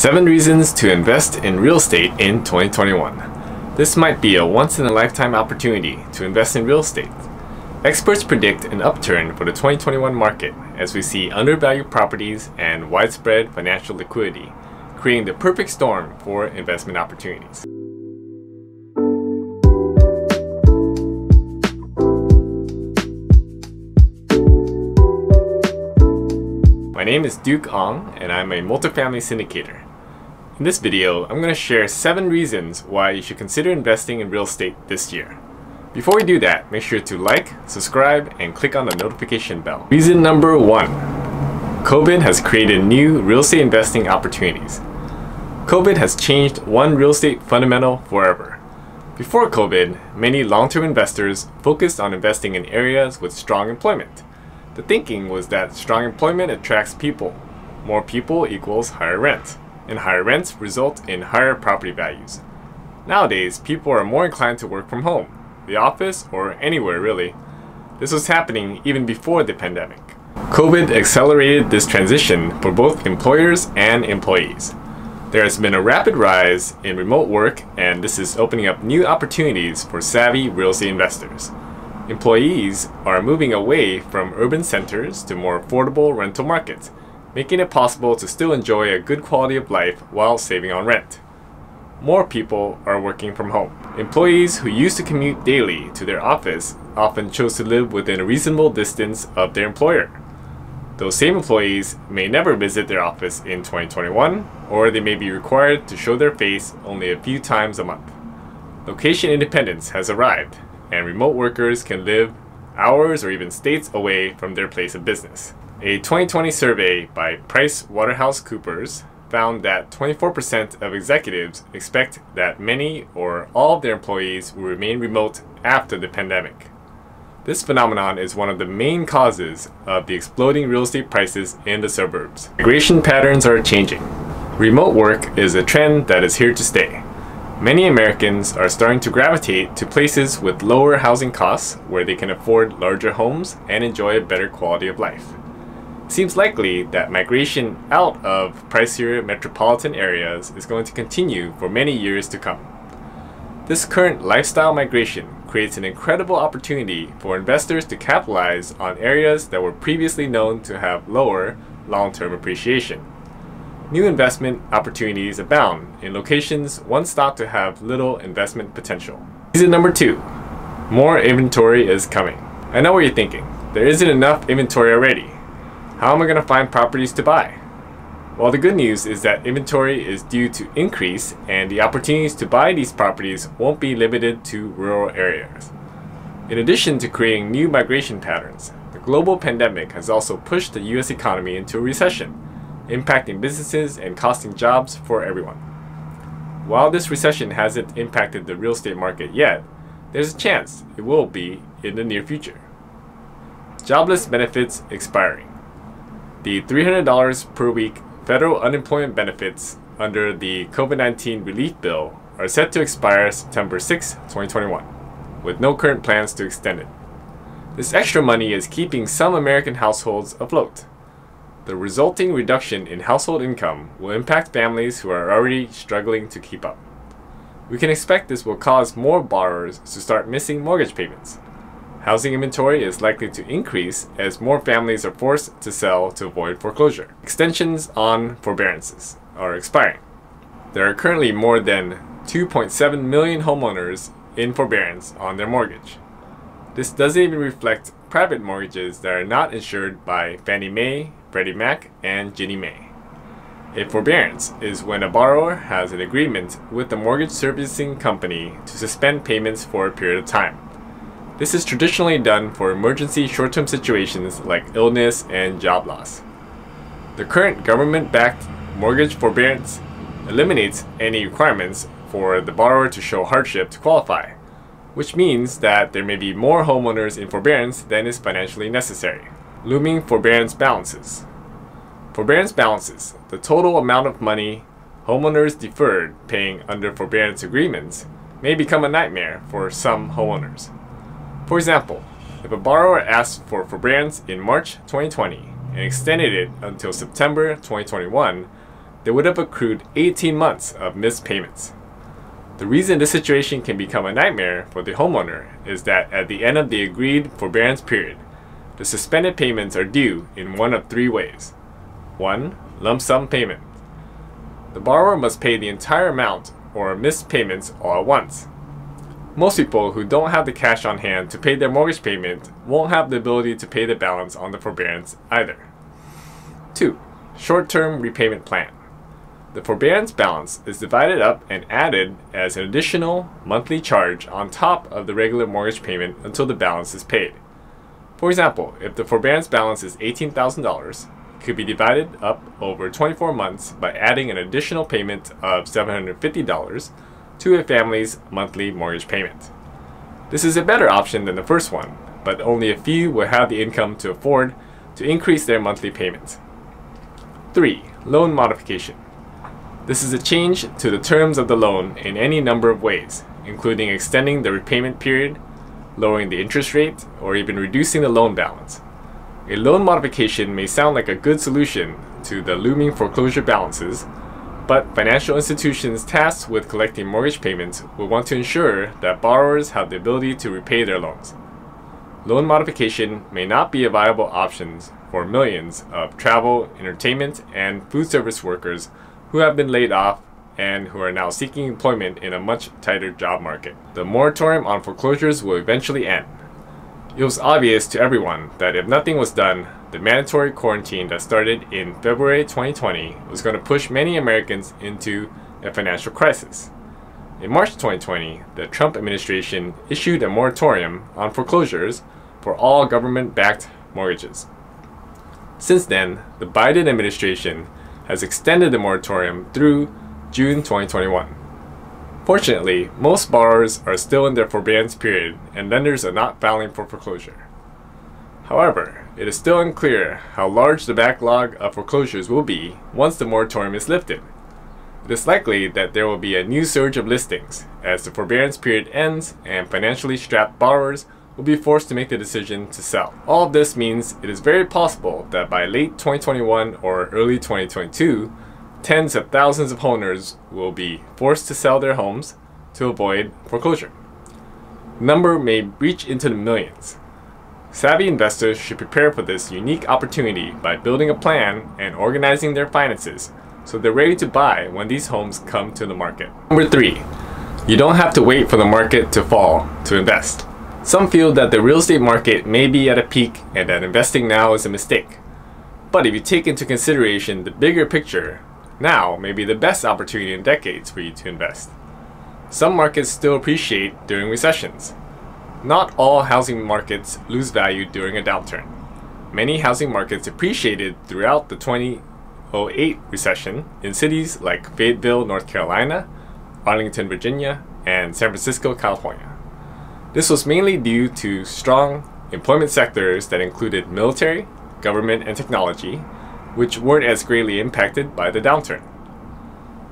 7 reasons to invest in real estate in 2021. This might be a once-in-a-lifetime opportunity to invest in real estate. Experts predict an upturn for the 2021 market as we see undervalued properties and widespread financial liquidity, creating the perfect storm for investment opportunities. My name is Duc Ong and I'm a multifamily syndicator. In this video, I'm going to share 7 reasons why you should consider investing in real estate this year. Before we do that, make sure to like, subscribe, and click on the notification bell. Reason number 1. COVID has created new real estate investing opportunities. COVID has changed one real estate fundamental forever. Before COVID, many long-term investors focused on investing in areas with strong employment. The thinking was that strong employment attracts people. More people equals higher rent, and higher rents result in higher property values. Nowadays, people are more inclined to work from home, the office, or anywhere really. This was happening even before the pandemic. COVID accelerated this transition for both employers and employees. There has been a rapid rise in remote work, and this is opening up new opportunities for savvy real estate investors. Employees are moving away from urban centers to more affordable rental markets, making it possible to still enjoy a good quality of life while saving on rent. More people are working from home. Employees who used to commute daily to their office often chose to live within a reasonable distance of their employer. Those same employees may never visit their office in 2021, or they may be required to show their face only a few times a month. Location independence has arrived, and remote workers can live hours or even states away from their place of business. A 2020 survey by PricewaterhouseCoopers found that 24% of executives expect that many or all of their employees will remain remote after the pandemic. This phenomenon is one of the main causes of the exploding real estate prices in the suburbs. Migration patterns are changing. Remote work is a trend that is here to stay. Many Americans are starting to gravitate to places with lower housing costs where they can afford larger homes and enjoy a better quality of life. It seems likely that migration out of pricier metropolitan areas is going to continue for many years to come. This current lifestyle migration creates an incredible opportunity for investors to capitalize on areas that were previously known to have lower long-term appreciation new investment opportunities abound in locations once thought to have little investment potential. Reason number two, more inventory is coming. I know what you're thinking. There isn't enough inventory already. How am I going to find properties to buy? Well, the good news is that inventory is due to increase and the opportunities to buy these properties won't be limited to rural areas. In addition to creating new migration patterns, the global pandemic has also pushed the US economy into a recession impacting businesses and costing jobs for everyone. While this recession hasn't impacted the real estate market yet, there's a chance it will be in the near future. Jobless benefits expiring. The $300 per week federal unemployment benefits under the COVID 19 relief bill are set to expire September 6, 2021, with no current plans to extend it. This extra money is keeping some American households afloat. The resulting reduction in household income will impact families who are already struggling to keep up. We can expect this will cause more borrowers to start missing mortgage payments. Housing inventory is likely to increase as more families are forced to sell to avoid foreclosure. Extensions on forbearances are expiring. There are currently more than 2.7 million homeowners in forbearance on their mortgage. This doesn't even reflect private mortgages that are not insured by Fannie Mae, Freddie Mac, and Ginnie Mae. A forbearance is when a borrower has an agreement with the mortgage servicing company to suspend payments for a period of time. This is traditionally done for emergency short term situations like illness and job loss. The current government backed mortgage forbearance eliminates any requirements for the borrower to show hardship to qualify, which means that there may be more homeowners in forbearance than is financially necessary. Looming forbearance balances. Forbearance balances, the total amount of money homeowners deferred paying under forbearance agreements, may become a nightmare for some homeowners. For example, if a borrower asked for forbearance in March 2020 and extended it until September 2021, they would have accrued 18 months of missed payments. The reason this situation can become a nightmare for the homeowner is that at the end of the agreed forbearance period, the suspended payments are due in one of three ways. 1. Lump sum payment. The borrower must pay the entire amount or missed payments all at once. Most people who don't have the cash on hand to pay their mortgage payment won't have the ability to pay the balance on the forbearance either. 2. Short-term repayment plan. The forbearance balance is divided up and added as an additional monthly charge on top of the regular mortgage payment until the balance is paid. For example, if the forbearance balance is $18,000, it could be divided up over 24 months by adding an additional payment of $750 to a family's monthly mortgage payment. This is a better option than the first one, but only a few will have the income to afford to increase their monthly payment. 3. Loan modification. This is a change to the terms of the loan in any number of ways, including extending the repayment period, lowering the interest rate, or even reducing the loan balance. A loan modification may sound like a good solution to the looming foreclosure balances, but financial institutions tasked with collecting mortgage payments will want to ensure that borrowers have the ability to repay their loans. Loan modification may not be a viable option for millions of travel, entertainment, and food service workers who have been laid off and who are now seeking employment in a much tighter job market. The moratorium on foreclosures will eventually end. It was obvious to everyone that if nothing was done, the mandatory quarantine that started in February 2020 was going to push many Americans into a financial crisis. In March 2020, the Trump administration issued a moratorium on foreclosures for all government backed mortgages. Since then, the Biden administration has extended the moratorium through June 2021. Fortunately, most borrowers are still in their forbearance period and lenders are not filing for foreclosure. However, it is still unclear how large the backlog of foreclosures will be once the moratorium is lifted. It is likely that there will be a new surge of listings as the forbearance period ends and financially strapped borrowers will be forced to make the decision to sell. All of this means it is very possible that by late 2021 or early 2022, tens of thousands of homeowners will be forced to sell their homes to avoid foreclosure. The number may reach into the millions. Savvy investors should prepare for this unique opportunity by building a plan and organizing their finances so they're ready to buy when these homes come to the market. Number 3. You don't have to wait for the market to fall to invest. Some feel that the real estate market may be at a peak and that investing now is a mistake. But if you take into consideration the bigger picture, now may be the best opportunity in decades for you to invest. Some markets still appreciate during recessions, not all housing markets lose value during a downturn. Many housing markets appreciated throughout the 2008 recession in cities like Fayetteville, North Carolina, Arlington, Virginia, and San Francisco, California. This was mainly due to strong employment sectors that included military, government, and technology, which weren't as greatly impacted by the downturn.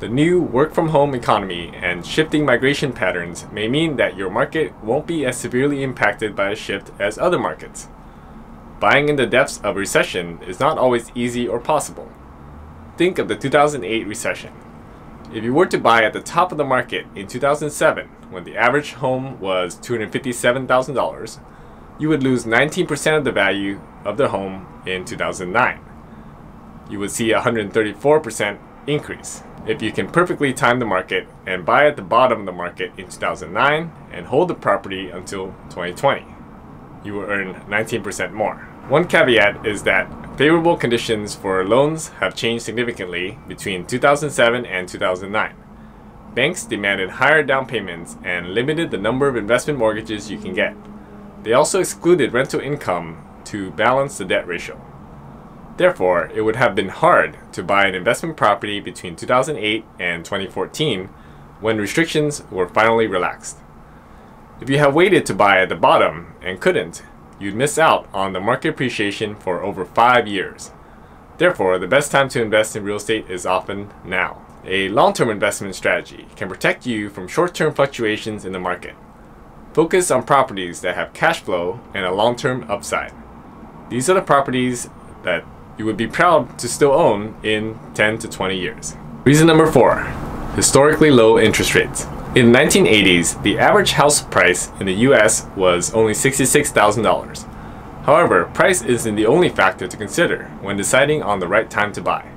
The new work from home economy and shifting migration patterns may mean that your market won't be as severely impacted by a shift as other markets. Buying in the depths of recession is not always easy or possible. Think of the 2008 recession. If you were to buy at the top of the market in 2007, when the average home was $257,000, you would lose 19% of the value of the home in 2009. You would see a 134% increase if you can perfectly time the market and buy at the bottom of the market in 2009 and hold the property until 2020. You will earn 19% more. One caveat is that favorable conditions for loans have changed significantly between 2007 and 2009. Banks demanded higher down payments and limited the number of investment mortgages you can get. They also excluded rental income to balance the debt ratio. Therefore, it would have been hard to buy an investment property between 2008 and 2014 when restrictions were finally relaxed. If you have waited to buy at the bottom and couldn't, you'd miss out on the market appreciation for over five years. Therefore, the best time to invest in real estate is often now. A long-term investment strategy can protect you from short-term fluctuations in the market. Focus on properties that have cash flow and a long-term upside. These are the properties that you would be proud to still own in 10 to 20 years. Reason number four, historically low interest rates. In the 1980s, the average house price in the US was only $66,000. However, price isn't the only factor to consider when deciding on the right time to buy.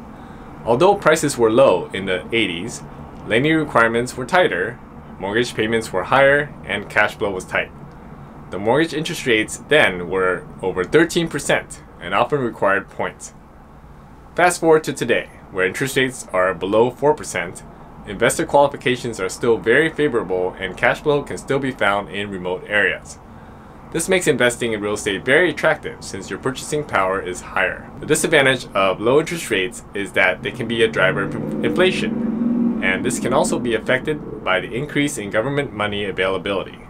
Although prices were low in the 80s, lending requirements were tighter, mortgage payments were higher, and cash flow was tight. The mortgage interest rates then were over 13% and often required points. Fast forward to today, where interest rates are below 4%, investor qualifications are still very favorable and cash flow can still be found in remote areas. This makes investing in real estate very attractive since your purchasing power is higher. The disadvantage of low interest rates is that they can be a driver of inflation, and this can also be affected by the increase in government money availability.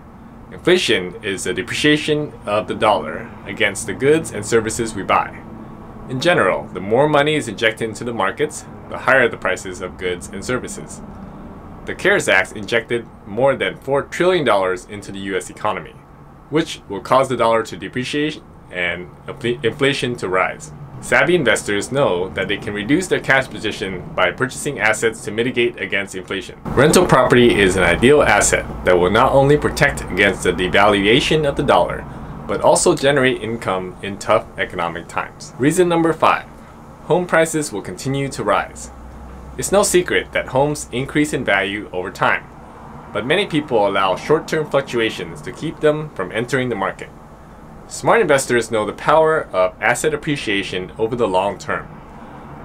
Inflation is the depreciation of the dollar against the goods and services we buy. In general, the more money is injected into the markets, the higher the prices of goods and services. The CARES Act injected more than $4 trillion into the US economy, which will cause the dollar to depreciate and inflation to rise. Savvy investors know that they can reduce their cash position by purchasing assets to mitigate against inflation. Rental property is an ideal asset that will not only protect against the devaluation of the dollar, but also generate income in tough economic times. Reason number five, home prices will continue to rise. It's no secret that homes increase in value over time, but many people allow short-term fluctuations to keep them from entering the market. Smart investors know the power of asset appreciation over the long term.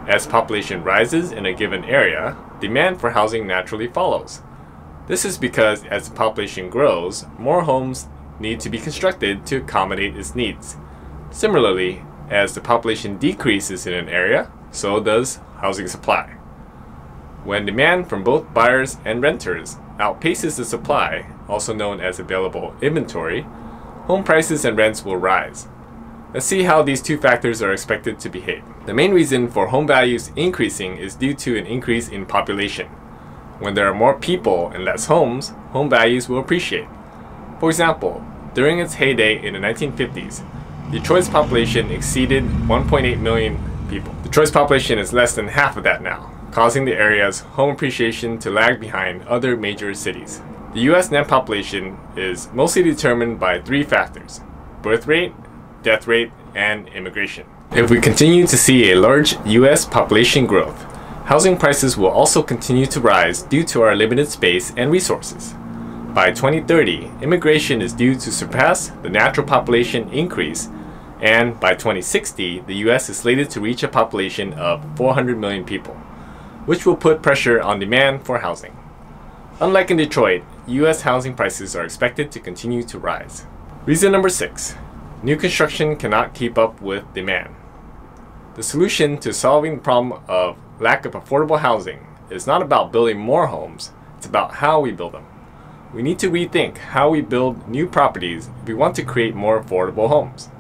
As population rises in a given area, demand for housing naturally follows. This is because as the population grows, more homes need to be constructed to accommodate its needs. Similarly, as the population decreases in an area, so does housing supply. When demand from both buyers and renters outpaces the supply, also known as available inventory, home prices and rents will rise. Let's see how these two factors are expected to behave. The main reason for home values increasing is due to an increase in population. When there are more people and less homes, home values will appreciate. For example, during its heyday in the 1950s, Detroit's population exceeded 1.8 million people. Detroit's population is less than half of that now, causing the area's home appreciation to lag behind other major cities. The US net population is mostly determined by three factors birth rate, death rate, and immigration. If we continue to see a large US population growth, housing prices will also continue to rise due to our limited space and resources. By 2030, immigration is due to surpass the natural population increase, and by 2060, the US is slated to reach a population of 400 million people, which will put pressure on demand for housing. Unlike in Detroit, US housing prices are expected to continue to rise. Reason number six new construction cannot keep up with demand. The solution to solving the problem of lack of affordable housing is not about building more homes, it's about how we build them. We need to rethink how we build new properties if we want to create more affordable homes.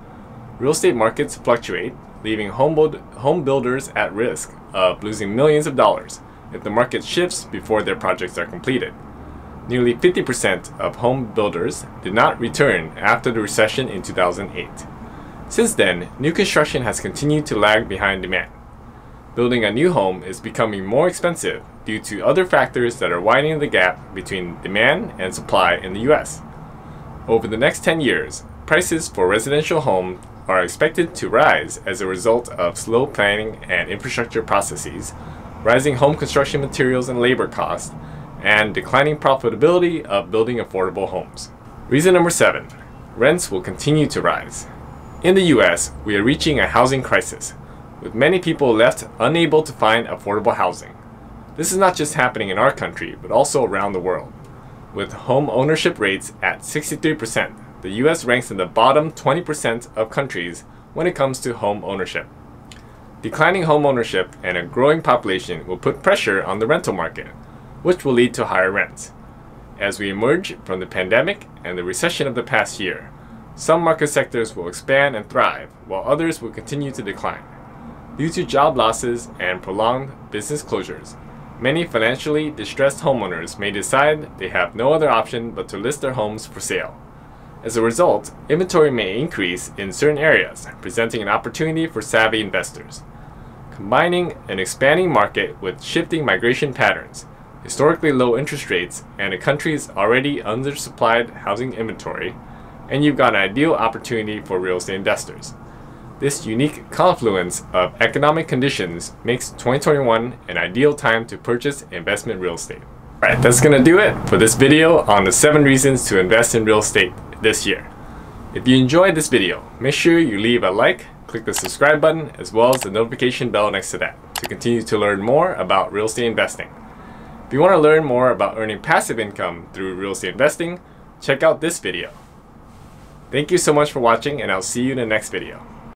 Real estate markets fluctuate, leaving home, build home builders at risk of losing millions of dollars if the market shifts before their projects are completed. Nearly 50% of home builders did not return after the recession in 2008. Since then, new construction has continued to lag behind demand. Building a new home is becoming more expensive due to other factors that are widening the gap between demand and supply in the US. Over the next 10 years, prices for residential homes are expected to rise as a result of slow planning and infrastructure processes, rising home construction materials and labor costs, and declining profitability of building affordable homes. Reason number seven, rents will continue to rise. In the US, we are reaching a housing crisis, with many people left unable to find affordable housing. This is not just happening in our country, but also around the world. With home ownership rates at 63%, the US ranks in the bottom 20% of countries when it comes to home ownership. Declining homeownership and a growing population will put pressure on the rental market, which will lead to higher rents. As we emerge from the pandemic and the recession of the past year, some market sectors will expand and thrive, while others will continue to decline. Due to job losses and prolonged business closures, many financially distressed homeowners may decide they have no other option but to list their homes for sale. As a result, inventory may increase in certain areas, presenting an opportunity for savvy investors. Combining an expanding market with shifting migration patterns, historically low interest rates, and a country's already undersupplied housing inventory, and you've got an ideal opportunity for real estate investors. This unique confluence of economic conditions makes 2021 an ideal time to purchase investment real estate. Alright, that's gonna do it for this video on the 7 reasons to invest in real estate this year. If you enjoyed this video, make sure you leave a like, click the subscribe button, as well as the notification bell next to that to continue to learn more about real estate investing. If you want to learn more about earning passive income through real estate investing, check out this video. Thank you so much for watching and I'll see you in the next video.